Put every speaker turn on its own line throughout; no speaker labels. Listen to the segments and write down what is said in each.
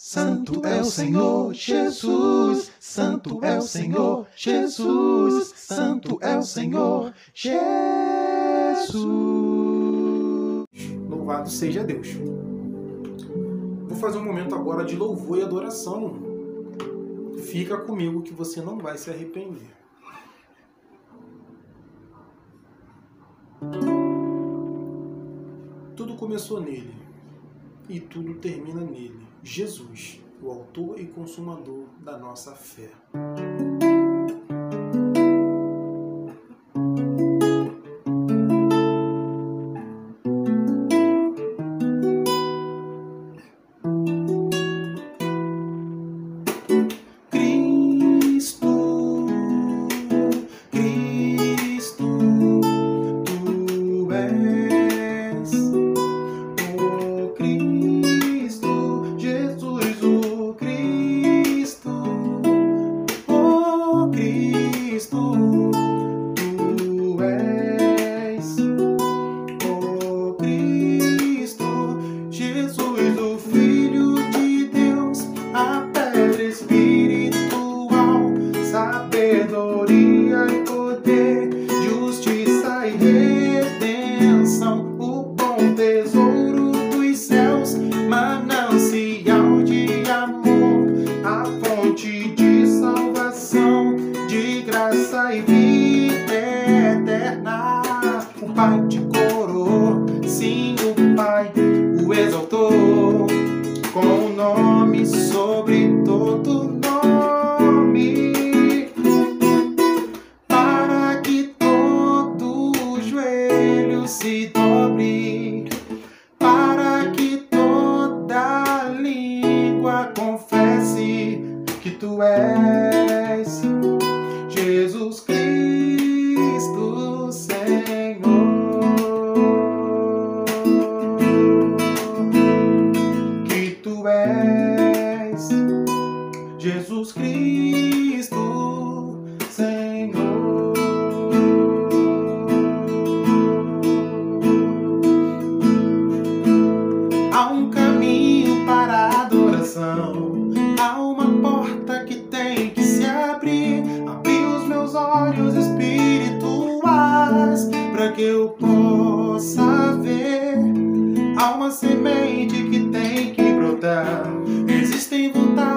Santo é o Senhor Jesus, Santo é o Senhor Jesus, Santo é o Senhor Jesus.
Louvado seja Deus. Vou fazer um momento agora de louvor e adoração. Fica comigo que você não vai se arrepender. Tudo começou nele e tudo termina nele. Jesus, o autor e consumador da nossa fé.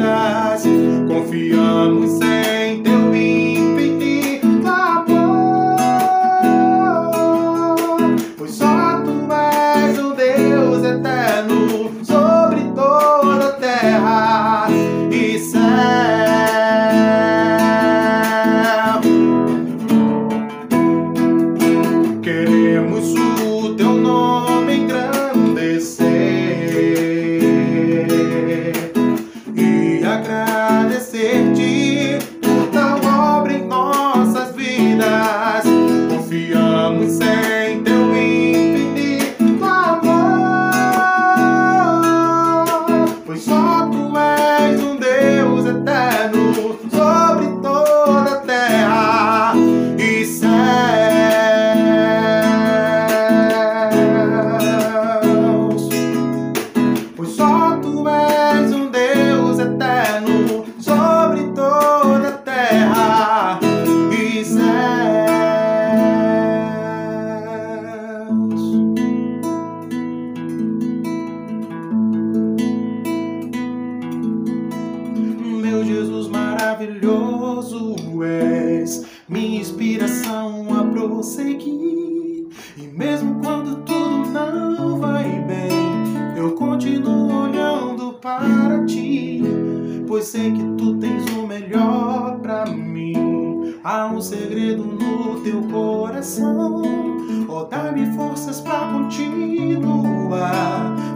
night. E mesmo quando tudo não vai bem, eu continuo olhando para ti, pois sei que tu tens o melhor para mim. Há um segredo no teu coração, oh, dá-me forças para continuar,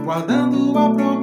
guardando a promessa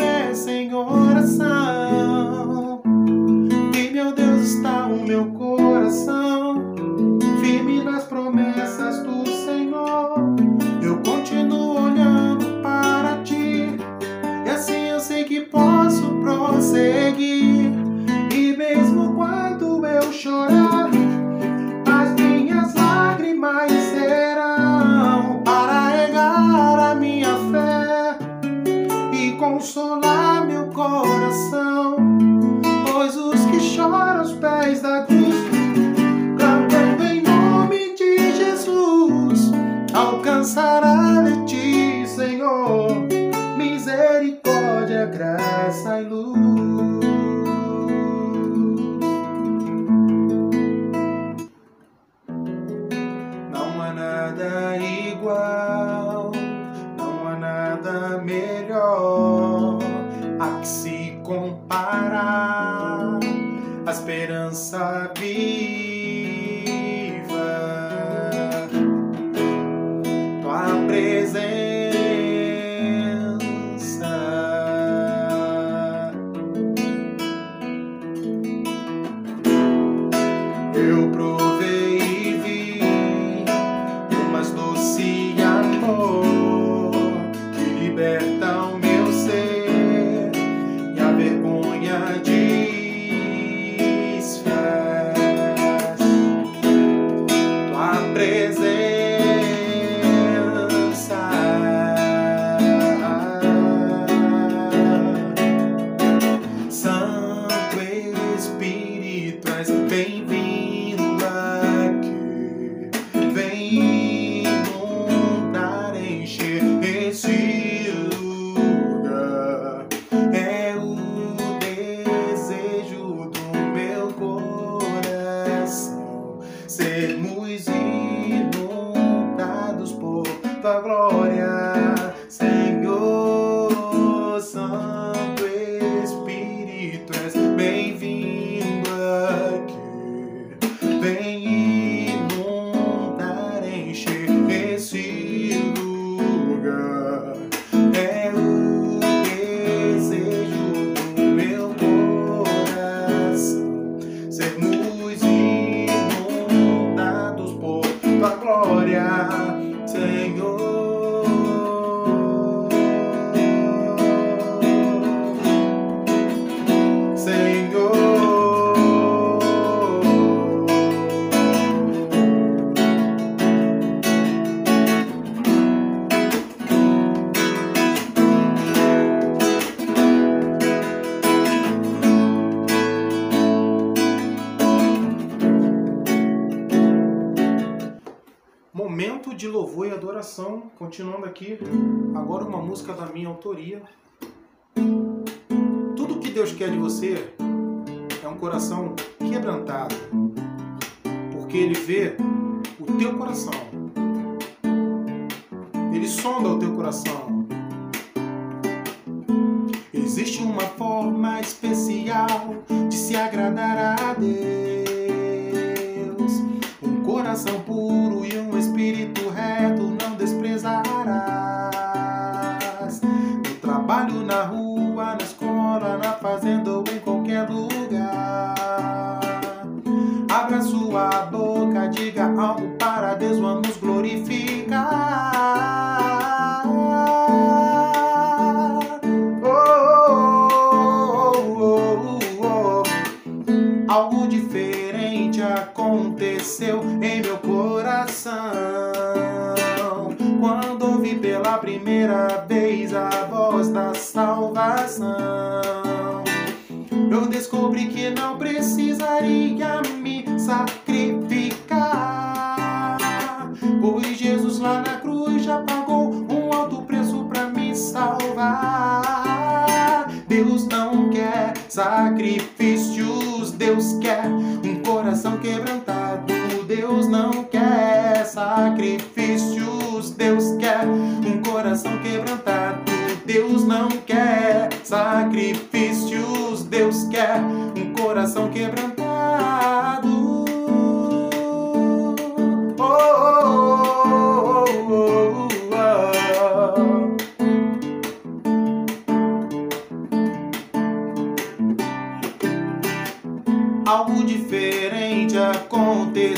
A esperança viva, Continuando aqui, agora uma música da minha autoria. Tudo que Deus quer de você é um coração quebrantado, porque Ele vê o teu coração, Ele sonda o teu coração. Existe uma forma especial Abra sua boca, diga algo para Deus, vamos glorificar. Oh, oh, oh, oh. Algo diferente aconteceu em meu coração. Quando ouvi pela primeira vez a voz da salvação, eu descobri que não precisaria sacrificar. Pois Jesus lá na cruz já pagou um alto preço pra me salvar. Deus não quer sacrifícios, Deus quer um coração quebrantado. Deus não quer sacrifícios, Deus quer um coração quebrantado. Deus não quer sacrifícios, Deus quer um coração quebrantado.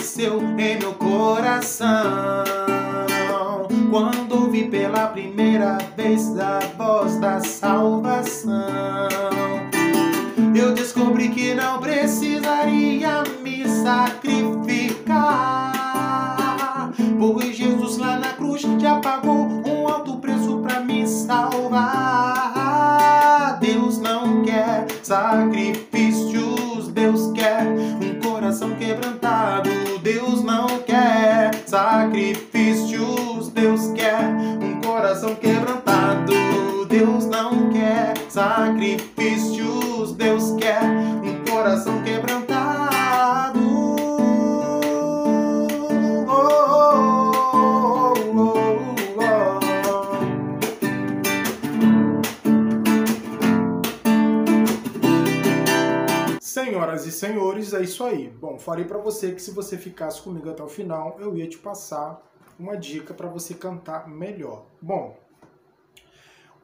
Aconteceu em meu coração quando ouvi pela primeira vez a voz da salvação. Quebrantado. Deus não quer sacrifícios, Deus quer um coração quebrantado. Oh, oh, oh, oh. Senhoras e senhores, é isso aí. Bom, falei para você que se você ficasse comigo até o final, eu ia te passar uma dica para você cantar melhor. Bom,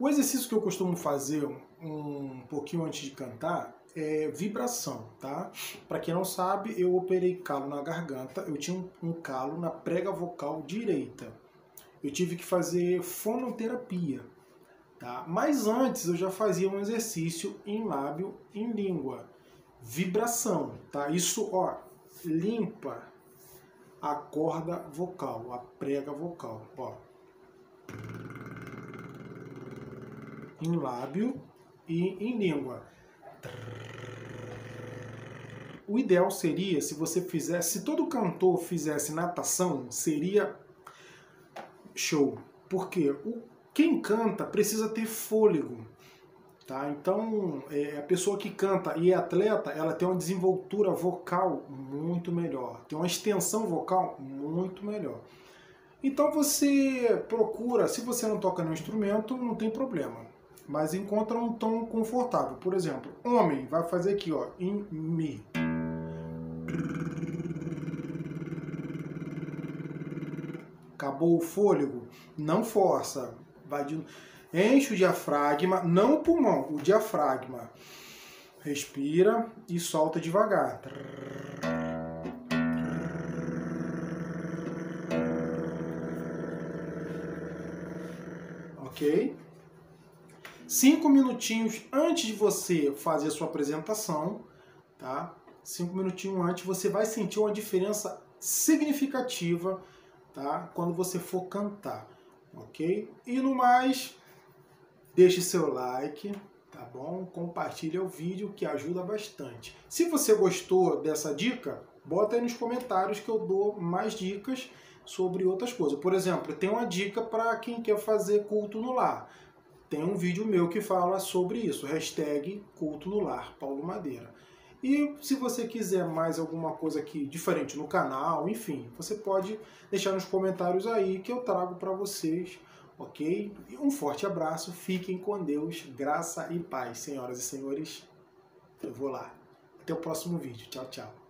o exercício que eu costumo fazer um pouquinho antes de cantar é vibração, tá? Para quem não sabe, eu operei calo na garganta, eu tinha um calo na prega vocal direita. Eu tive que fazer fonoterapia, tá? Mas antes eu já fazia um exercício em lábio, em língua, vibração, tá? Isso, ó, limpa a corda vocal, a prega vocal, ó. Em lábio e em língua. O ideal seria se você fizesse, se todo cantor fizesse natação, seria show. Porque o, quem canta precisa ter fôlego. Tá? Então, é, a pessoa que canta e é atleta, ela tem uma desenvoltura vocal muito melhor, tem uma extensão vocal muito melhor. Então você procura, se você não toca no instrumento, não tem problema, mas encontra um tom confortável. Por exemplo, homem vai fazer aqui, ó, em mi. Acabou o fôlego, não força, vai de Enche o diafragma, não o pulmão, o diafragma. Respira e solta devagar. Ok? Cinco minutinhos antes de você fazer a sua apresentação, tá? Cinco minutinhos antes, você vai sentir uma diferença significativa, tá? Quando você for cantar, ok? E no mais, Deixe seu like, tá bom? Compartilhe o vídeo que ajuda bastante. Se você gostou dessa dica, bota aí nos comentários que eu dou mais dicas sobre outras coisas. Por exemplo, tem uma dica para quem quer fazer culto no lar. Tem um vídeo meu que fala sobre isso, hashtag culto no lar, Paulo Madeira. E se você quiser mais alguma coisa aqui diferente no canal, enfim, você pode deixar nos comentários aí que eu trago para vocês ok? Um forte abraço, fiquem com Deus, graça e paz, senhoras e senhores. Eu vou lá. Até o próximo vídeo. Tchau, tchau.